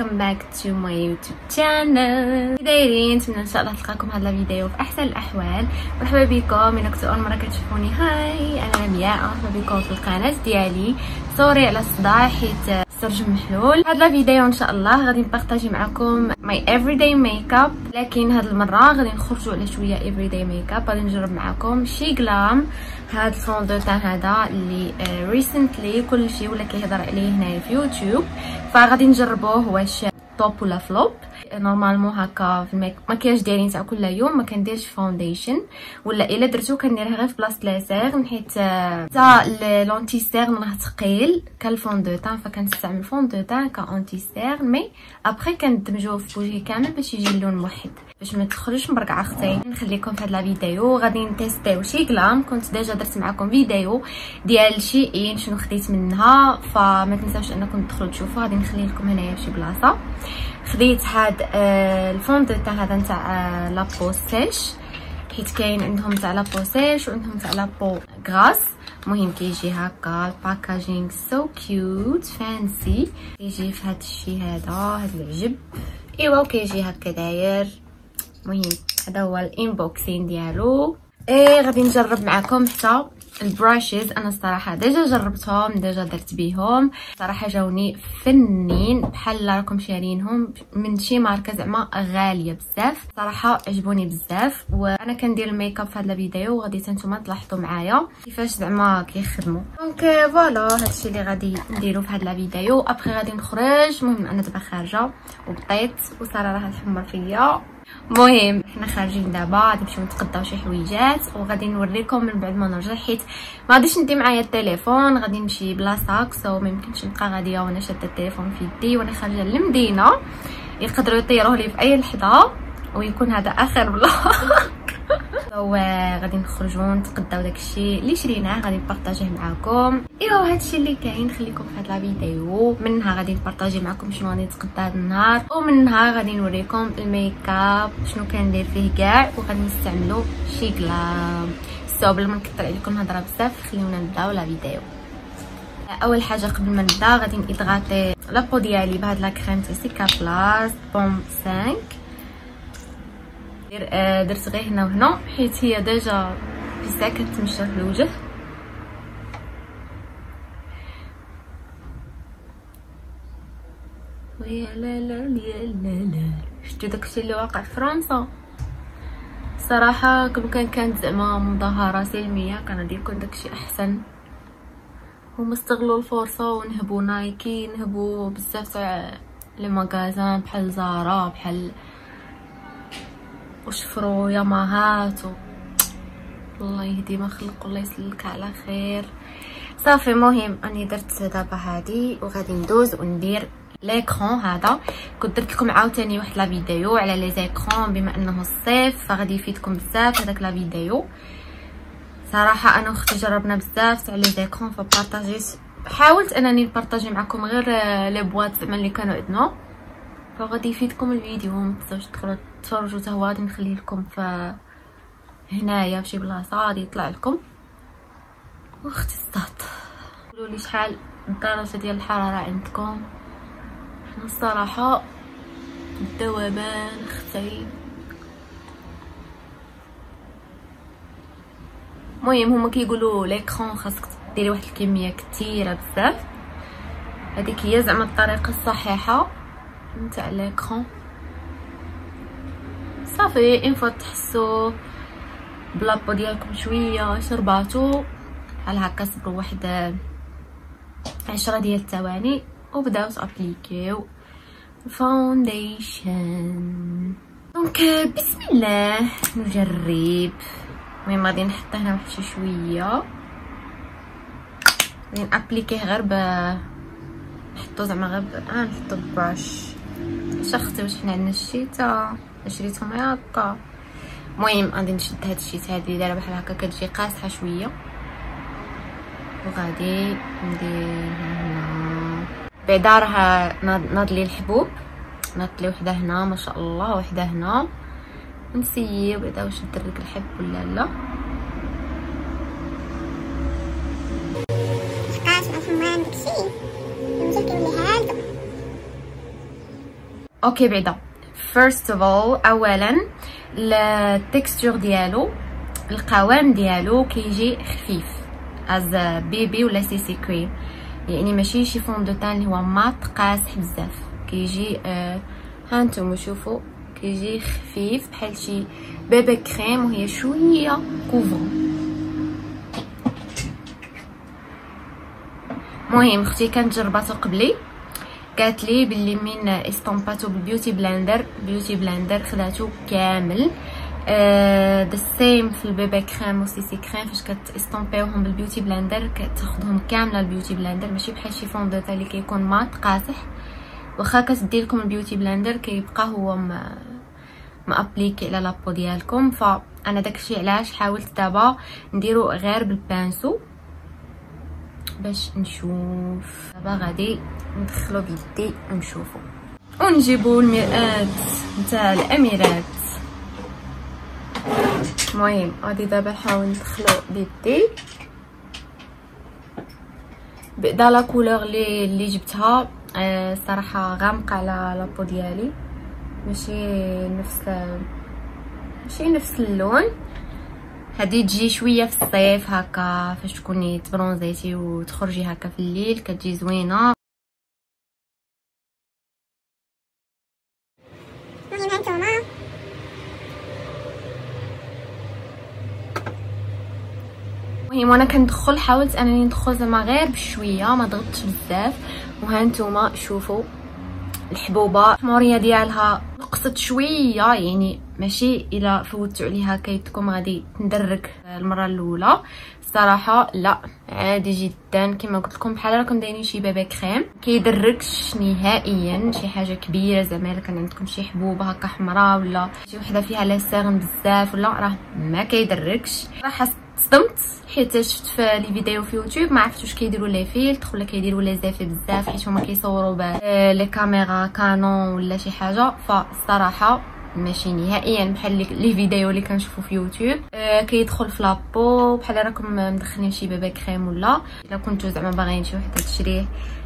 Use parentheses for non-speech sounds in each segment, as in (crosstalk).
welcome back to my YouTube channel دايرين نتمنى إن شاء الله تلقاكم هذا الفيديو في أحسن الأحوال. مرحبا بكم الا كنتو أول مرة كتشوفوني. hi أنا لمياء مرحبا بكم في القناة ديالي. sorry على الصداع حيت الشرجم محلول. هذا الفيديو إن شاء الله غادي نبارطاجي معكم my everyday makeup لكن هاد المرة غادي نخرجوا على شوية everyday makeup غادي نجرب معكم SHEGLAM هاد ال fond de teint هذا اللي recently uh, كلشي ولا كيهضر عليه هنايا في يوتيوب. فغادي نجربوه واش top ولا flop. normalement هكا في المكياج ديالي تاع كل يوم ما كنديرش foundation ولا إلا درتو كنديرها غير في بلاصه لاسيغ حيت حتى l'anti-cernes راه ثقيل كال fond de teint فكنستعمل fond de teint ك anti-cernes mais après كندمجوه في وجهي كامل باش يجي اللون موحد. باش ما تخرجش مرقعه أختي. نخليكم في هذا الفيديو غادي نتيستيو SHEGLAM. كنت déjà درت معكم فيديو ديال SHEIN شنو خديت منها. فما تنساوش أنكم تدخلوا تشوفوا غادي نخلي لكم هنايا في شي بلاصة. خديت هاد آه ال fond de teint هذا نتاع آه la peau sèche. حيت كاين عندهم تاع la peau sèche وعندهم تاع la peau grasse. مهم كيجي هكا ال packaging so cute fancy. كيجي في هاد الشي هذا هاد العجب. إيوا وكيجي هكا داير. مهم هذا هو ال unboxing ديالو. إيه غادي نجرب معكم حتى ال brushes أنا الصراحة déjà جربتهم déjà درت بيهم. صراحة جاوني فنين بحال راكم شارينهم من شي ماركة زعما غالية بزاف. صراحة عجبوني بزاف وأنا كندير الميك اب في هذا الفيديو وغادي نتوما تلاحظوا معايا كيفاش زعما كيخدموا. donc voilà هادشي اللي غادي نديرو في هذا الفيديو. ابخي غادي نخرج المهم أنا دابا خارجة وبطيت وساره راه الحمر فيا. مهم حنا خارجين دابا نمشيو نتقداو شي حويجات وغادي نوريكم من بعد ما نرجع حيت ما غاديش ندي معايا التليفون غادي نمشي بلا sac so ما يمكنش نبقى غادية وأنا شادة التليفون في يدي وأنا خارجة للمدينة. يقدروا يطيروه لي في أي لحظة. ويكون هذا آخر vlog (laughs) so غادي نخرجوا نتقداو داكشي اللي شريناه غادي نبارطاجيه معكم إيوا هادشي اللي كاين خليكم في هذا الفيديو منها غادي نبارطاجي معكم شنو غادي نتقدى هذا النهار. ومنها غادي نوريكم الميك اب شنو كندير فيه كاع. وغادي نستعملوا SHEGLAM so بلا ما نكثر عليكم الهضره بزاف. خليونا نبداو la vidéo. أول حاجة قبل ما نبدا غادي نيدغاطي la peau ديالي بهاد la crème تاع Cicaplast Baume B5 درت غير هنا وهنا حيت هي déjà بزاف كتمشى في الوجه. ويا لا لا يا لا لا. شفتو داكشي اللي واقع في فرنسا؟ صراحة كون كان كانت زعما مظاهرة سلمية كان غادي يكون داكشي أحسن. هما استغلوا الفرصة ونهبوا نايكي نهبوا بزاف تاع لي ماغازان بحال زارا بحال وشفرو ياماهات و... الله يهدي ما خلق والله يسلك على خير. صافي مهم أني درت دابا هادي وغادي ندوز وندير ليكرون هذا. كنت درت لكم عاوتاني واحد لا فيديو على لي زيكرون بما أنه الصيف فغادي يفيدكم بزاف هذاك لا فيديو. صراحة أنا وأختي جربنا بزاف تاع لي زيكرون فبارطاجيت حاولت أنني نبارطاجي معكم غير لي بواط زعما اللي كانوا عندنا. فغادي يفيدكم الفيديو متنساوش تدخلوا تفرجوا حتى هو غادي نخليه لكم في هنايا فشي بلاصة غادي يطلع لكم. واختي صدات قولوا لي شحال الدرجة ديال الحرارة عندكم. حنا الصراحة الذوبان أختي المهم هما كيقولوا ليكرون خاصك ديري واحد الكمية كثيره بزاف. هذيك هي زعما الطريقة الصحيحة. نتاع ليكرون صافي ان فوا تحسوا بلابو ديالكم شوية شرباتو. بحال هكا صبروا واحد عشرة ديال الثواني وبداو تابليكيو. الفاونديشن دونك بسم الله نجرب. المهم غادي نحط هنا واحد شي شوية. غادي نابليكيه غير ب نحطو زعما غير آه نحطو شختي واش حنا عندنا الشيتا شريتهم هكا المهم غادي نشد هاد الشيت هادي دايرة بحال هكا كتجي قاصحه شوية. وغادي ندير هنا. بعدا راه ناض لي الحبوب. ناضت لي وحدة هنا ما شاء الله وحدة هنا. نسيي بعدا واش ندير ديك الحب ولا لا. أوكي بعدا first of all اولا ال texture ديالو القوام ديالو كيجي خفيف as BB ولا CC crème يعني ماشي شي fond de teint اللي هو mat قاسح بزاف. كيجي آه هانتوما شوفوا كيجي خفيف بحال شي BB crème وهي شوية couvrant المهم أختي كانت جرباتو قبلي. قالت لي باللي من استومباتو بال beauty blender beauty blender خداتو كامل. the same في ال BB crème و CC crème فاش كتستومبيوهم بال beauty blender كتاخذهم كاملة ال beauty blender ماشي بحال شي fond de teint اللي كيكون mat قاصح. واخا كتدي لكم ال beauty blender كيبقى هو ما ما ابليكي على la peau ديالكم. فأنا داكشي علاش حاولت دابا نديرو غير بال pinceau. باش نشوف. دابا غادي ندخلو بيدي ونشوفو. ونجيبو المرآة نتاع الأميرات. المهم غادي دابا نحاول ندخلو بيدي. بدا la couleur لي اللي جبتها الصراحه غامقة على la peau ديالي. ماشي نفس ماشي نفس اللون. هادي تجي شوية في الصيف هكا فاش تكوني تبرونزيتي وتخرجي هكا في الليل كتجي زوينة. المهم وأنا كندخل حاولت أنني ندخل زعما غير بشوية ما ضغطتش بزاف. وهانتوما شوفوا الحبوبة. الحموريه ديالها نقصت شوية يعني ماشي؟ الا فوتوا عليها كيدكم غادي تندرك المرة الأولى. الصراحه لا عادي جدا. كما قلت لكم بحال راكم دايرين شي BB crème كيدركش نهائيا شي حاجة كبيرة. زعما إلا كان عندكم شي حبوبة هكا حمراء ولا شي وحدة فيها les cernes بزاف ولا راه ما كيدركش. راه صدمت حيت شفت في les vidéos في يوتيوب ما عرفتش كيديروا les filtres ولا كيديروا les effets بزاف حيت هما كيصوروا les caméras كانون ولا شي حاجة. فالصراحه ماشي نهائيا بحال les vidéos اللي كنشوفو في يوتيوب. آه كيدخل في la peau بحال راكم مدخلين شي BB crème ولا. إلا كنتو زعما باغيين شي وحده تشريه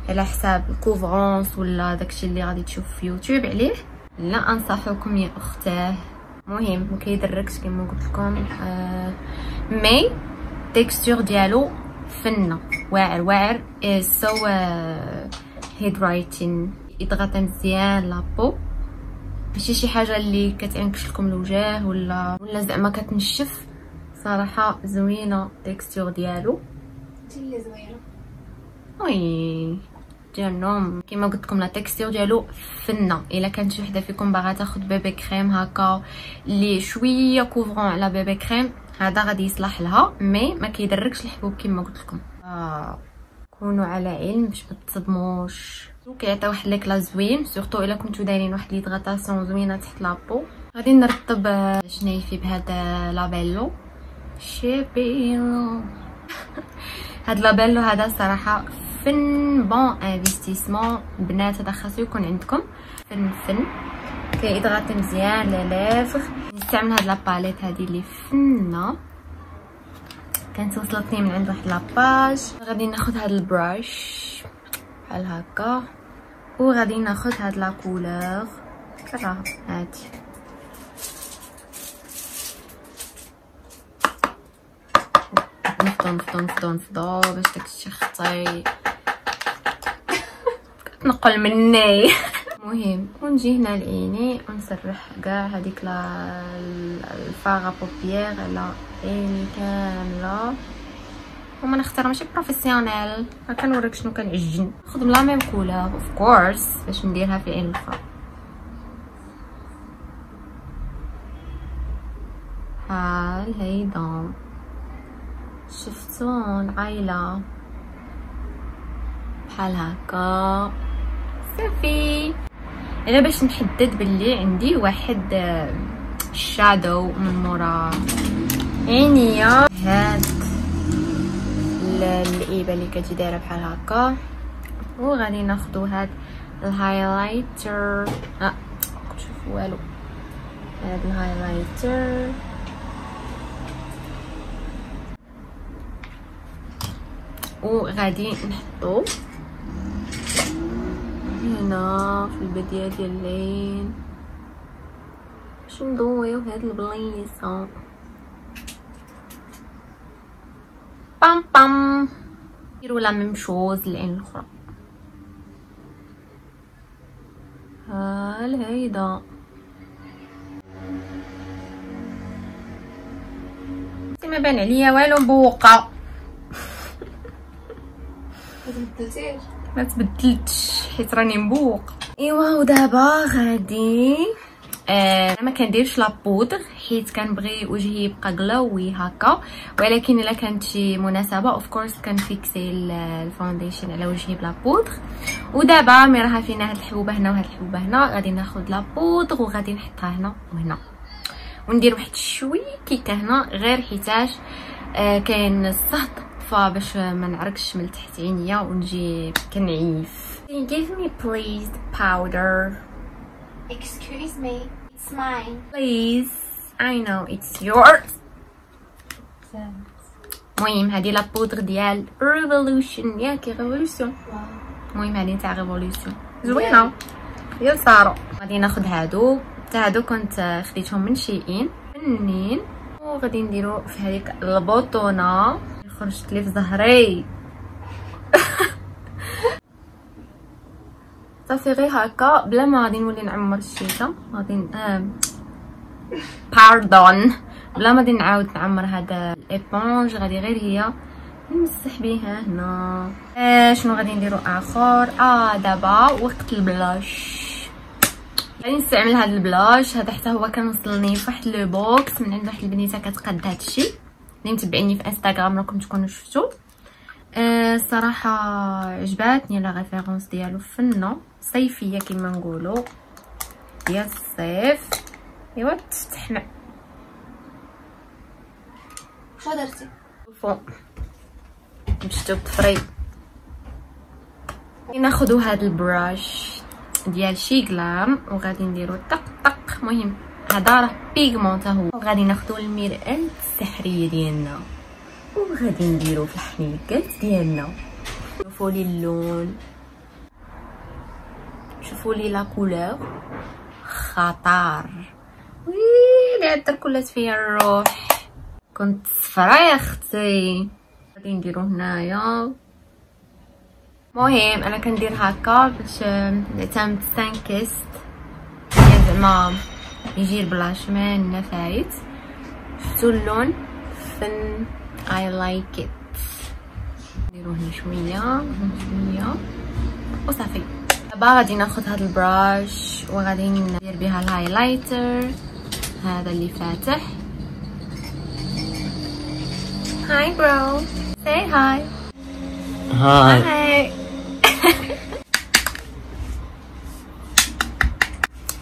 على حساب ال couvrance ولا داكشي اللي غادي تشوف في يوتيوب عليه. لا أنصحكم يا أختاه. مهم ما كيدركش كما قلت لكم. آه mais texture ديالو فنة. واعر واعر. سو هيد رايتين يضغط مزيان لابو. ماشي شي حاجة اللي كتعنكش لكم الوجه ولا ولا زعما كتنشف. صراحة زوينة تكستور ديالو. اللي زوينة. وي ديال النوم كما قلت لكم لا تكستور ديالو فنة. إلا كانت شي وحدة فيكم باغا تاخذ بيبي كريم هكا اللي شوية كوفرون على بيبي كريم هذا غادي يصلح لها mais ما كيدركش الحبوب كما قلت لكم. آه. كونوا على علم باش ما تصدموش. كيعطي واحد l'éclat زوين. surtout إلا كنتو دايرين واحد l'hydratation زوينة تحت la peau غادي نرطب شنايفي بهذا لابيلو. شيبيلو (laughs) هاد لابيلو هذا صراحة فن bon investissement. البنات هذا خاصو يكون عندكم. فن فن. كيهيدراتي مزيان les lèvres نستعمل هاد la palette هادي اللي فنة. كانت وصلتني من عند واحد la page. غادي ناخذ هاد ال brush. بحال هكا. وغادي ناخذ هاد la couleur. هادي. نفضو نفضو نفضو نفضو باش داكشي خطي. كتنقل مني. مهم ونجي هنا لعيني ونسرح كاع هذيك ال fard à paupières على عيني كاملة. وما نختار ماشي professionnelle ما كنوريك شنو كنعجن. نخدم la même couleur of course باش نديرها في عين الاخرى بحال هيدا شفتو العايله بحال هكا. صافي أنا باش نحدد باللي عندي واحد shadow من مورا عينيا هاد. الإيبة اللي كتجي دايرة بحال هكا. وغادي ناخدو هاد ال highlighter. آه شوف والو. هاد ال highlighter. وغادي نحطو هنا في البداية ديال الليل باش نضويو هاد البلايصة. بام بام نديرو لا ميم شوز العين الاخرى ها الهيدا ما بان عليا والو مبوقه ما تبدلتش حيت راني مبوق ايوا ودابا غادي آه ما كنديرش la poudre حيت كنبغي وجهي يبقى غلوي هكا. ولكن إلا كانت شي مناسبة of course كنفيكسي ال foundation على وجهي بلا بودغ ودابا mais راها فينا هاد الحبوبة هنا وهاد الحبوبة هنا. غادي ناخذ la poudre وغادي نحطها هنا وهنا. وندير واحد شوية كيكة هنا غير حيتاش آه كاين الصهد فباش ما نعركش من تحت عينيا ونجي كنعيف. Give me please powder? Excuse me, it's mine. please. I know it's yours المهم هذه la poudre ديال ريفولوشن ياكي ريفولوشن المهم هذه تاع ريفولوشن زوينة. يا سارو غادي ناخذ هادو. حتى هادو كنت خديتهم من SHEIN. فنين وغادي نديرو في هذيك البوطونة. خرجت لي في ظهري. (laughs) صافي غير هكا. بلا ما غادي نولي نعمر الشيشة. غادي آه pardon بلا ما نعاود نعمر هذا ال éponge غادي غير هي نمسح بها هنا. آه شنو غادي نديرو آخر؟ آه دابا وقت ال blush. غادي نستعمل هذا ال blush. هذا حتى هو كان وصلني في واحد le box من عند واحد البنيتة كتقاد هذا الشيء اللي متبعيني في انستغرام راكم تكونوا شفتوا آه الصراحه عجباتني la référence ديالو فنه صيفية كما نقولوا ديال الصيف. ايوا تفتحنا شو درتي؟ فوق مشتو بطفري ناخدو هاد ال brush ديال SHEGLAM وغادي نديرو طق طق. مهم هذا راه pigmenté تا هو. وغادي ناخدو المرآة السحرية ديالنا وغادي نديرو في الحنيكات ديالنا. شوفوا لي اللون. شوفوا لي la couleur خطر. وي اللي عطر كلات فيا الروح. كنت صفرا يا أختي. غادي نديرو هنايا. مهم أنا كندير هكا باش نعتمد سانكست يعني زعما يجي البلاشمان نفايت شفتو اللون؟ فن اي لايك ات نديرو هنا شوية هنا شوية. وصافي. دابا غادي ناخذ هاد brush وغادي ندير بها highlighter. هذا اللي فاتح. هاي برو سي هاي هاي هاي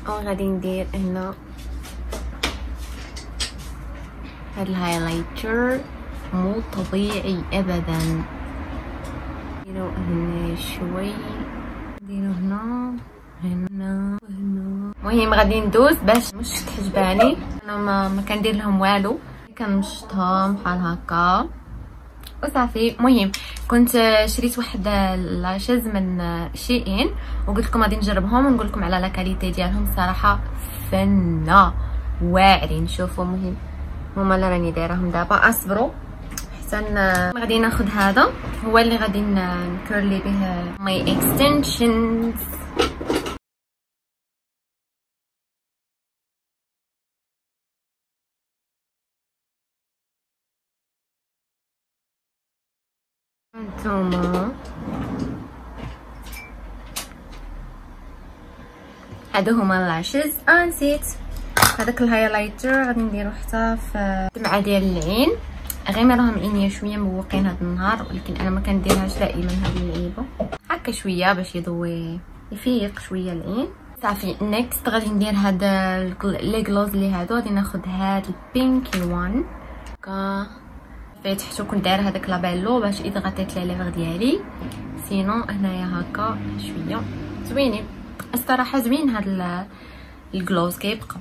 وغادي ندير هنا هاد highlighter مو طبيعي ابدا. نديرو هنا شوي. نديرو هنا. هنا. المهم غادي ندوز باش مش تحجباني. أنا ما, ما كندير لهم والو. كنمشطهم بحال هكا. وصافي. المهم كنت شريت واحد lashes من شيئين وقلت لكم غادي نجربهم ونقول لكم على la qualité ديالهم. الصراحه فنة. واعرين. شوفوا. مهم. هما اللي راني دايرهم دابا. أصبروا. حتى غادي ناخذ هذا. هو اللي غادي نكرلي به my extensions هانتوما هادو هما ال lashes آه نسيت. هذاك ال highlighter غادي نديرو حتى في الدمعه ديال العين. غير راهم عينيا شوية موفقين هذا النهار ولكن أنا ما كنديرهاش دائما هذه اللعيبة. هكا شوية باش يضوي يفيق شوية العين. صافي next غادي ندير هاد les gloss اللي هادو. غادي ناخذ هاد ال pinky one هكا فتحتو كنت دايرة هذاك Labello باش إذا غطيت les lèvres ديالي. sinon هنايا هكا شوية. زوينين. الصراحة زوين هاد ال gloss كيبقى.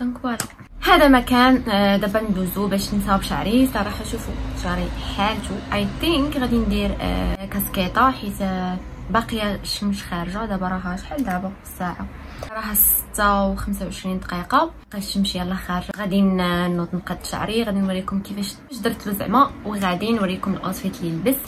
donc voilà هذا مكان آه، دابا ندوزو باش نصاوب شعري صراحة شوفوا شعري حالته I think غادي ندير آه، كاسكيطة حيت آه، باقية الشمس خارجة. دابا راها شحال؟ دابا الساعة ستة وخمسة وعشرين دقيقة. بقى الشمس يلا خارجة غادي نوض نقاد شعري. غادي نوريكم كيفاش درت زعما. وغادي نوريكم ال outfit اللي لبست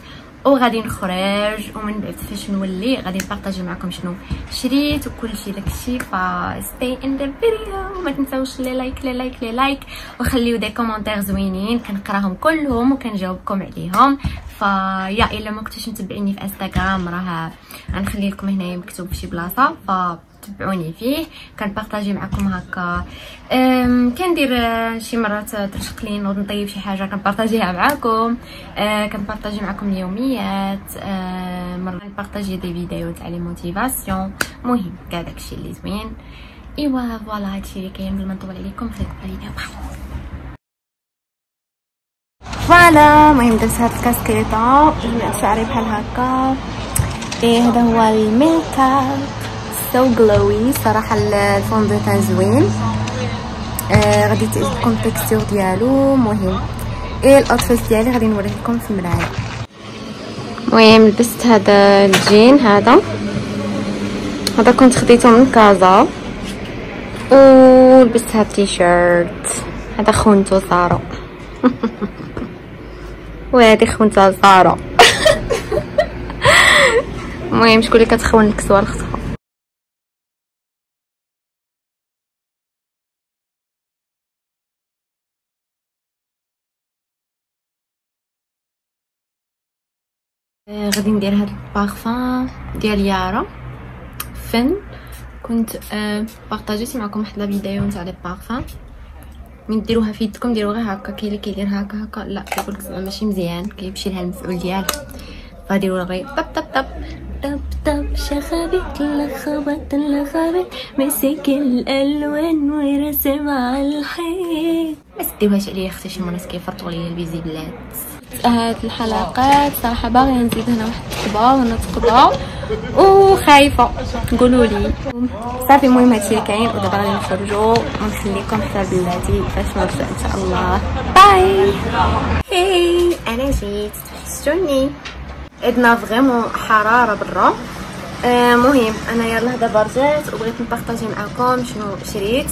وغادي نخرج. ومن بعد فاش نولي غادي نpartagي معكم شنو شريت. وكل شيء داكشي ف stay in the video. ما تنساوش les likes les likes les likes وخليو des commentaires زوينين. كنقراهم كلهم. وكنجاوبكم عليهم. فيا إلا ما كنتوش متبعيني في انستغرام راه غنخلي لكم هنايا مكتوب في شي بلاصة ف تبعوني فيه كنpartagي معكم هكا. كندير آه، شي مرات ترشق لي نوض نطيب شي حاجة كنpartagيها معكم. أه كنبارطاجي معكم اليوميات. مرة كنبارطاجي des vidéos تاع les motivations مهم كاع داكشي اللي زوين. إيوا voilà هادشي اللي كاين نطول عليكم خليكم علينا bye voilà المهم درت هاد الكاسكيطه شعري بحال هكا. إيه هذا هو ال makeup so glowy صراحة ال fond de teint زوين آه غادي تعجبكم ال texture ديالو. مهم. إيه ال outfit ديالي غادي نوريه لكم في المراية. المهم لبست هذا الجين هذا. هذا كنت خديته من كازا. ولبست هاد التيشيرت. هذا خونتو صارو (laughs) وهادي خونتها زارا. المهم شكون اللي كتخون الكسوه لختها آه، غادي ندير هاد البارفان ديال يارا. فن. كنت آه بارطاجيتي معكم واحد لا فيديو نتاع لي بارفان. من ديروها في يدكم ديروا غير هكا كاين اللي كيدير هكا هكا. لا كيقول لك زعما ماشي مزيان كيمشي لها المفعول ديالها فديروا غير طب طب طب. طب طب شخبت لخبط لخبط مسك الألوان ورسم على الحيط. ما تديوهاش عليا أختي شي مرات كيفرطوا ليا الفيزيبلات هاد الحلقات صراحة باغية نزيد هنا واحد التقبه وهنا تقبه وخايفه قولوا لي صافي المهم هادشي كاين ودابا غادي نخرجوا ونخليكم حتى بلاتي فاش نرجع ان شاء الله bye هي أنا جيت تحسوني عندنا vraiment حراره برا آه أنا يلاه دابا رجعت وبغيت نبارطاجي معكم شنو شريت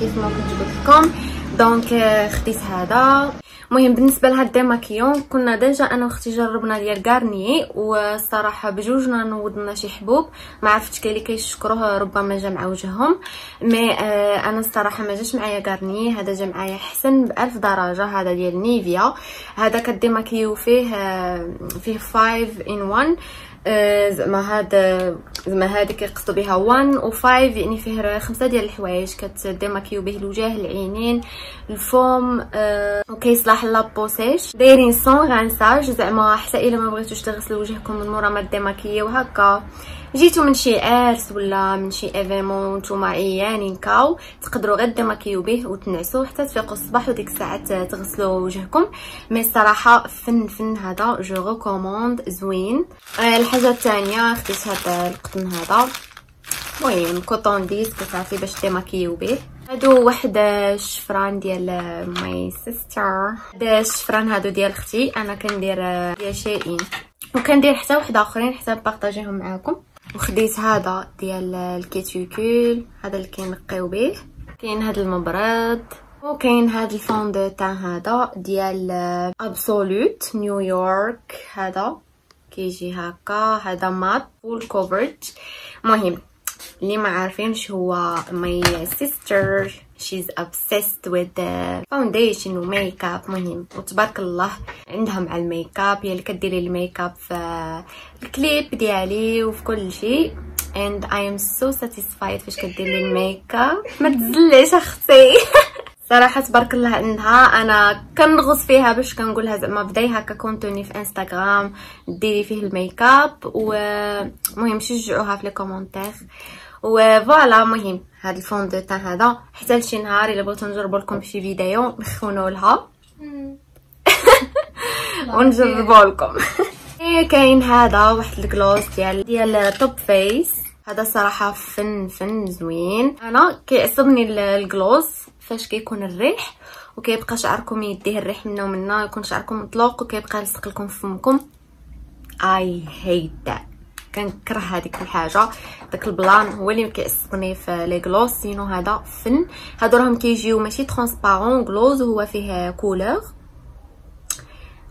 كيف ما كنت قلت لكم donc خديت هذا المهم بالنسبة لهاد démaquillant كنا déjà أنا وأختي جربنا ديال Garnier والصراحه بجوجنا نوضنا شي حبوب. ما عرفتش كاين اللي كيشكروه ربما جا مع وجههم. mais آه أنا الصراحه ما جاش معايا Garnier هذا جا معايا حسن بألف درجة هذا ديال Nivea. هذا كديماكيو فيه آه فيه 5 in 1 آه، زعما هاد زعما هادي كيقصدوا بها 1 و 5 يعني فيه خمسة ديال الحوايج كتديماكيو به الوجه العينين الفم أه وكيصلح la peau sèche دايرين sans rinçage زعما حتى إلا ما بغيتوش تغسلوا وجهكم من مورا ما ديماكيو هكا جيتو من شي عرس ولا من شي événement نتوما عيانين كاو تقدروا غير ديماكيو به وتنعسوا حتى تفيقوا الصباح وديك الساعة تغسلوا وجهكم. mais الصراحه فن فن هذا je recommande زوين. آه الحاجة الثانية خديت هذا القطن هذا. المهم coton disque كتعرفي باش ديماكيو به هادو واحد الشفران ديال my sister هاد الشفران هادو ديال أختي أنا كندير ديال شيئين. وكندير حتى واحد أخرين حتى نبارطاجيهم معاكم. وخديت هذا ديال ال cuticule هذا اللي كنقيو به. كاين هذا المبرد وكاين هذا ال fond de teint هذا ديال Absolute New York هذا. كيجي هكا هذا matte full coverage المهم اللي ما عارفينش هو my sister she's obsessed with the foundation و make up مهم. وتبارك الله عندها مع ال make up هي اللي كديري ال make up في الكليب ديالي وفي كل شيء. And I am so satisfied فاش كدير لي ال make up ما تزليش أختي. (laughs) صراحة تبارك الله عندها أنا كنغص فيها باش كنقولها زعما بداي هكا contenu في إنستغرام ديري فيه ال make up ومهم شجعوها في les commentaires. و voilà مهم. هاد ال fond de teint هذا حتى لشي نهار إلا بغيتو نجربو لكم شي فيديو نخونو لها. (laughs) ونجربو لكم. (laughs) كاين هذا واحد ال gloss ديال ديال Topface هذا صراحة فن فن زوين. أنا كيعصبني ال gloss فاش كيكون الريح وكيبقى شعركم يديه الريح منا ومنا يكون شعركم مطلوق وكيبقى يلصق لكم في فمكم. I hate that. كنكره هذيك الحاجة. داك البلان هو اللي كيعصبني في les gloss sinon هذا فن. هادو راهم كيجيو ماشي transparent gloss وهو فيه couleur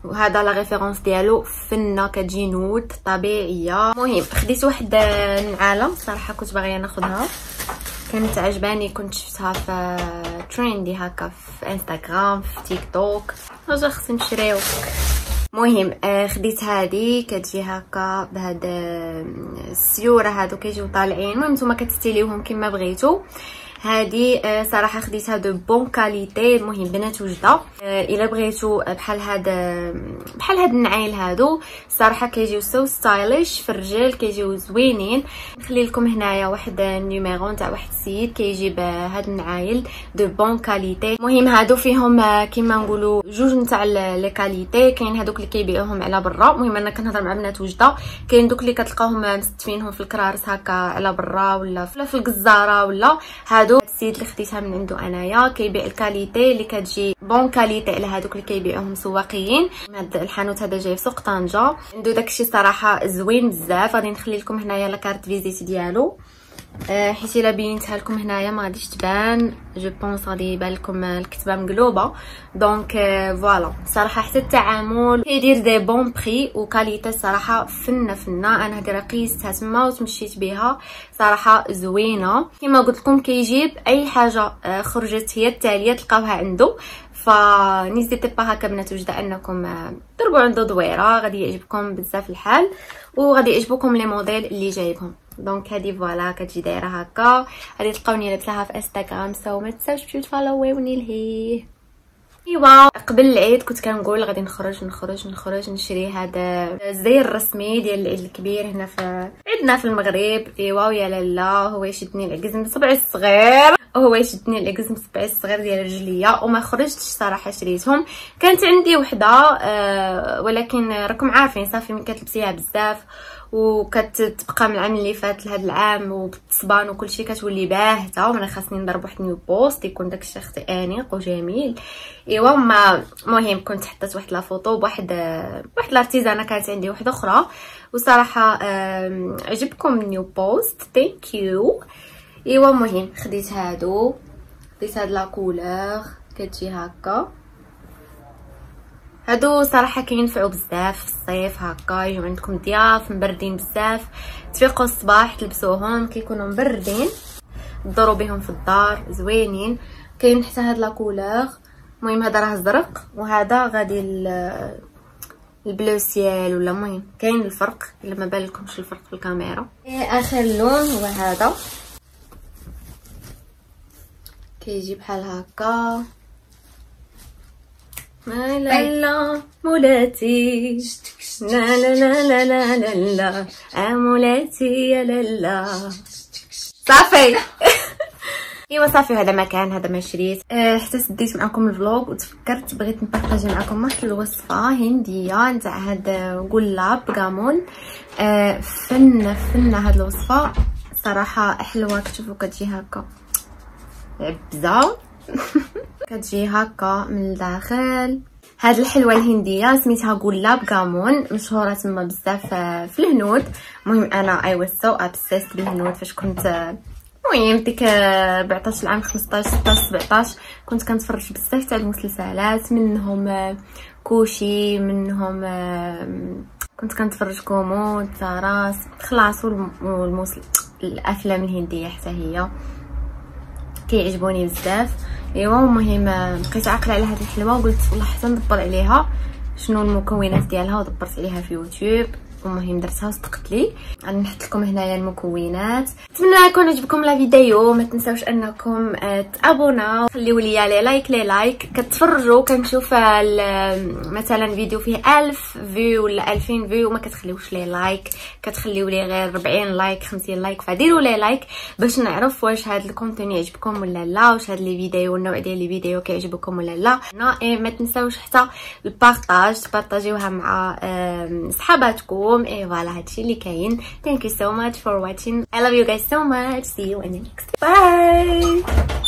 وهذا la référence ديالو. فنة كتجي nude طبيعية. المهم خديت واحد النعاله صراحة كنت باغية ناخذها كانت عجباني كنت شفتها في trendy هكا في انستغرام في تيك توك حاجة خصني نشريو مهم آه خديت هذه كتجي هكا بهاد السيورة هادو كيجيو طالعين. المهم نتوما كتستيليوهم كما بغيتو. هذه آه، صراحة خديتها de bonne qualité المهم بنات وجدة. آه، إلا بغيتو بحال هاد بحال هاد النعايل هادو صراحة كيجيو so stylish في الرجال كيجيو زوينين. نخلي لكم هنايا واحد ال numéro نتاع واحد السيد كيجيب هاد النعايل de bonne qualité المهم هادو فيهم آه، كيما نقولوا جوج نتاع les qualités كاين هادوك اللي كيبيعوهم على برا. المهم أنا كنهضر مع بنات وجدة. كاين دوك اللي كتلقاوهم مستفينهم في الكرارس هكا على برا ولا في القزاره ولا. هادو هادو السيد اللي خديتها من عنده أنايا كيبيع ال qualité اللي كتجي bonne qualité على هادوك اللي كيبيعوهم سواقيين. هاد الحانوت هذا جاي في سوق طنجة. عنده داكشي صراحة زوين بزاف. غادي نخلي لكم هنايا la carte visite ديالو. حيت الا بينتها لكم هنايا ما غاديش تبان je pense غادي يبان لكم الكتبه مقلوبه donc voilà صراحة حتى التعامل كيدير des bons prix و qualité صراحة فنه فنه أنا هادي راه قيستها تما وتمشيت بها صراحة زوينه كما قلت لكم كيجيب اي حاجة خرجت هي التاليه تلقاوها عنده ف n'hésitez pas هكا بنات وجده انكم ضربوا عنده دويره غادي يعجبكم بزاف الحال وغادي يعجبكم les modèles اللي جايبهم donc هذه فوالا كتجي دايرة هكا. غادي تلقاوني لابساها في انستغرام so ما تنساوش تمشيو تفولويوني لهيه ايوا قبل العيد كنت كنقول غادي نخرج نخرج نخرج نشري هذا الزي الرسمي ديال العيد الكبير هنا في عندنا في المغرب. ايوا ويا لالا هو يشدني العكز بصبعي الصغير. وهو يشدني العكز بصبعي الصغير ديال رجليا وما خرجتش صراحة شريتهم. كانت عندي وحدة أه ولكن راكم عارفين صافي ملي كتلبسيها بزاف. وكتبقى من العام اللي فات لهذا العام وبالتصبان وكل شيء كتولي باهته وأنا خاصني نضرب واحد new post يكون داكشي أختي انيق وجميل. إيوا ما المهم كنت حطيت واحد la photo بواحد واحد الارتيزانه كانت عندي واحدة أخرى. وصراحة عجبكم new post. thank you إيوا المهم خديت هادو خديت هاد la couleur كتجي هكا. هادو صراحة كينفعوا بزاف في الصيف هكا يجيو عندكم ضياف مبردين بزاف. تفيقوا الصباح تلبسوهم كيكونوا مبردين. تدوروا بهم في الدار زوينين. كاين حتى هاد la couleur. المهم هذا راه زرق وهذا غادي ال bleu ciel ولا المهم كاين الفرق إلا ما بالكمش الفرق في الكاميرا. آخر لون هو هذا. كيجي بحال هكا. لا لا مولاتي لا لا لا لا لا لا. لا مولاتي يا لالا صافي. (laughs) إيوا صافي هذا ما كان هذا ما شريت. أه حتى سديت معكم الفلوغ وتفكرت بغيت نبارطاجي معكم واحد الوصفة هندية نتاع هاد قلاب غامون أه فن فن هاد الوصفة. صراحة حلوة كتشوفوا كتجي هكا. عبزه (laughs) كتجي هكا من الداخل. هاد الحلوة الهندية سميتها قلاب غامون مشهورة تما بزاف في الهنود. المهم أنا I was so obsessed بالهنود فاش كنت المهم ديك 14 عام 15 16 17 كنت كنتفرج بزاف تاع المسلسلات. منهم كوشي منهم كنت كنتفرج كومون تاراس خلاص والمسل الأفلام الهندية حتى هي. كيعجبوني بزاف. ايوا المهم بقيت عاقلة على هذه الحلوة وقلت والله حتى ندبر عليها. شنو المكونات ديالها؟ ودبرت عليها في يوتيوب. المهم درتها وصدقت لي. غادي نحط لكم هنايا المكونات. نتمنى يكون عجبكم la vidéo. ما تنساوش انكم آه، تابوناو خليو لي les likes les likes. كتفرجوا كنشوف مثلا فيديو فيه 1000 vue ولا 2000 vue وما كتخليوش لي like. كتخليو لي غير 40 like 50 like. فديروا لي like باش نعرف واش هذا ال contenu يعجبكم ولا لا. واش هذا les vidéos النوع ديال les vidéos كيعجبكم ولا لا. ما تنساوش حتى ال partage. تبارطاجيوها مع صحاباتكم. home eh, Thank you so much for watching. I love you guys so much. See you in the next. Bye!